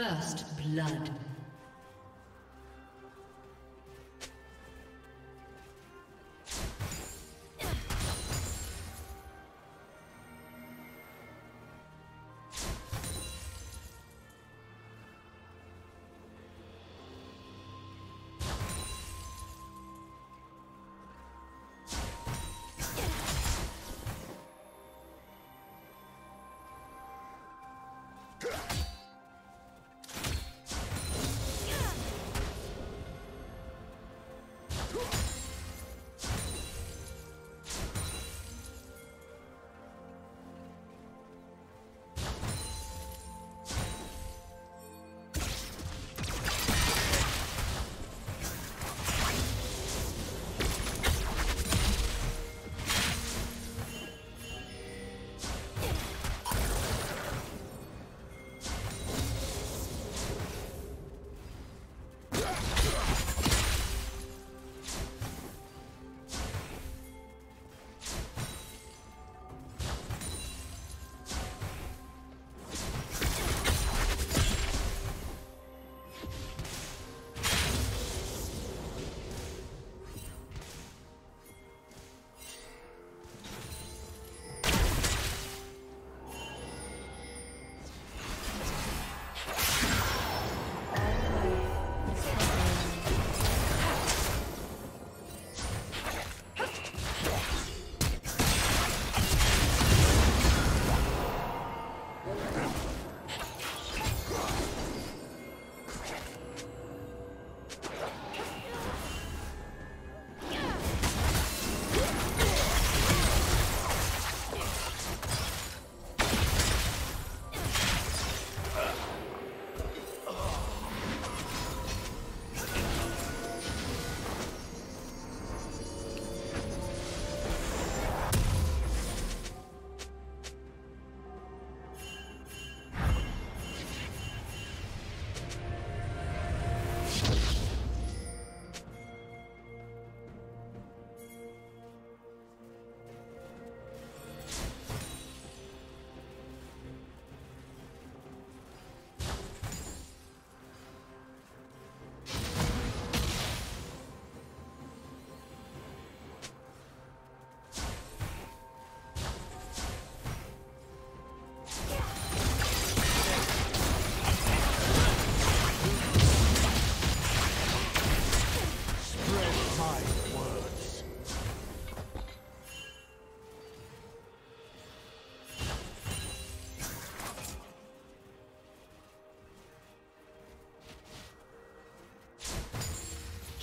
First blood.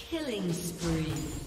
Killing spree.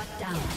Shut down.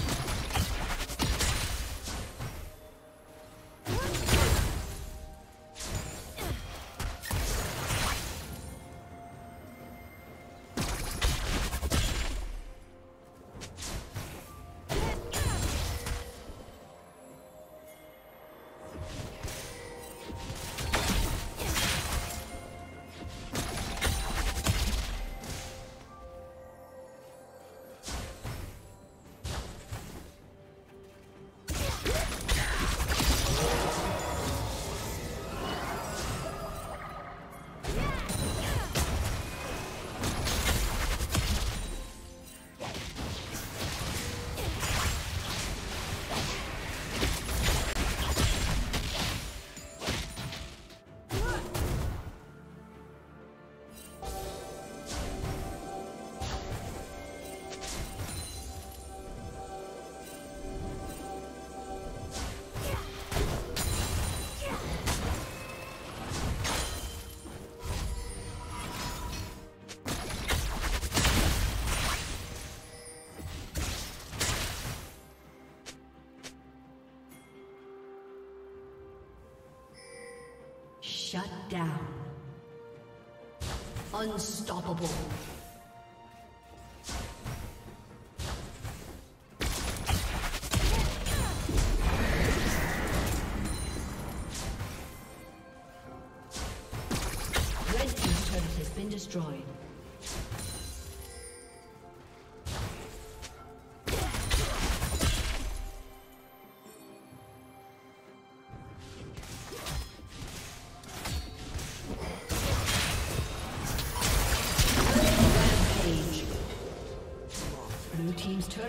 Down. Unstoppable.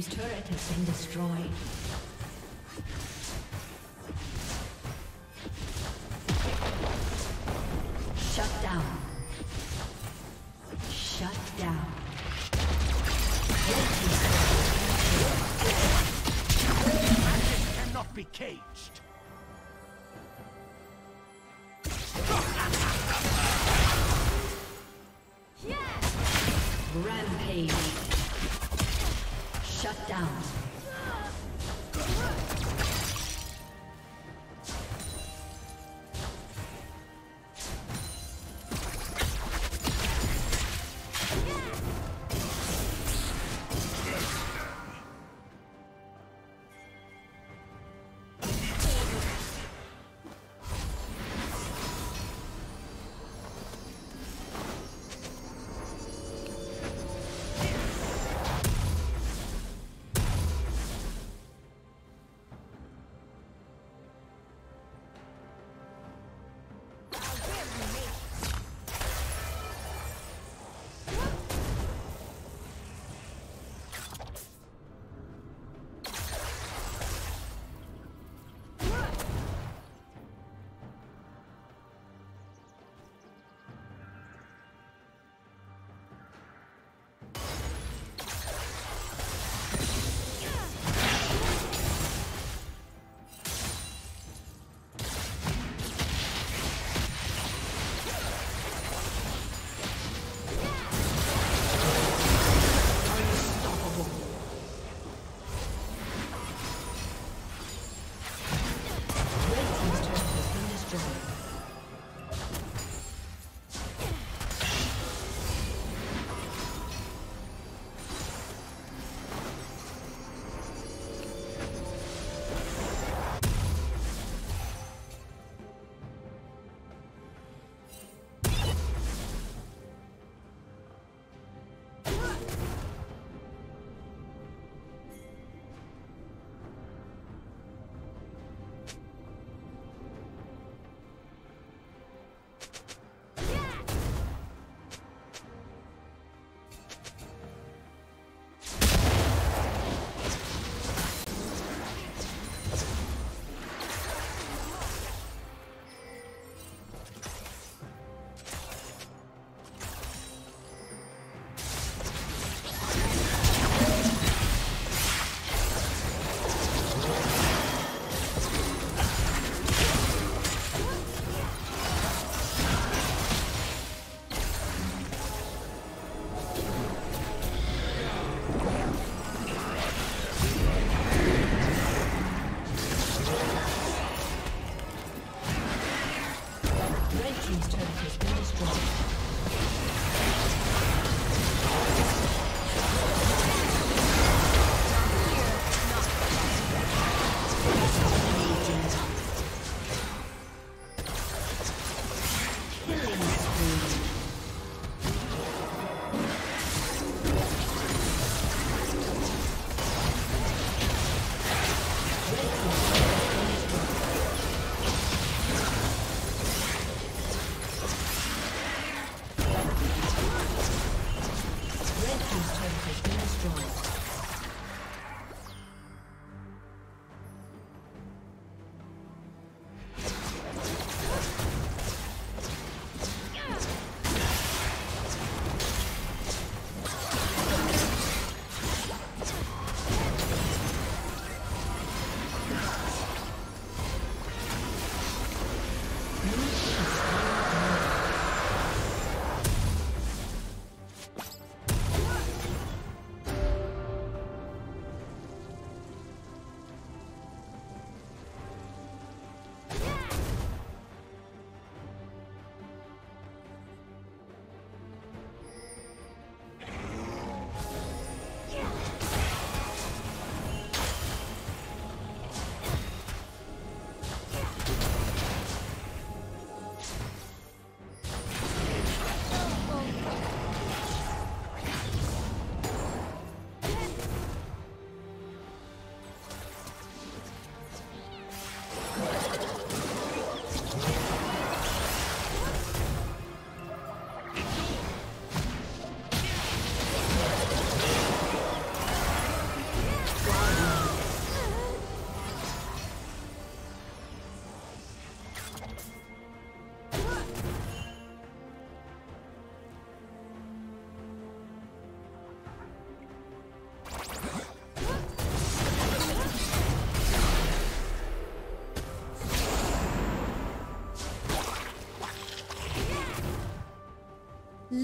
Team's turret has been destroyed. Shut down. Shut down. cannot be caged. Rampage.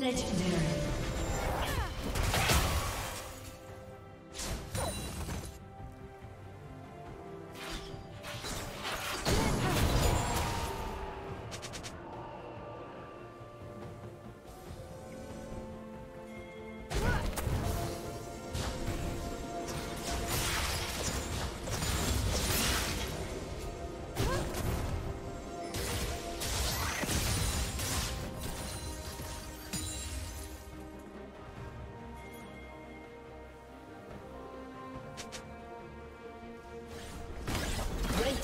Legendary.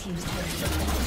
Team's turret